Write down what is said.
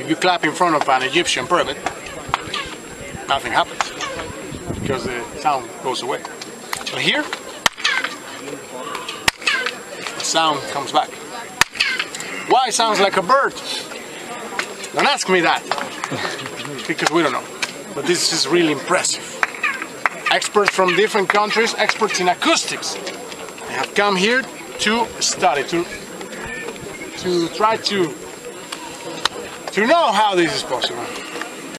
If you clap in front of an Egyptian pyramid, nothing happens because the sound goes away. But here, the sound comes back. Why sounds like a bird? Don't ask me that because we don't know. But this is really impressive. Experts from different countries, experts in acoustics, have come here to study, to to try to to know how this is possible.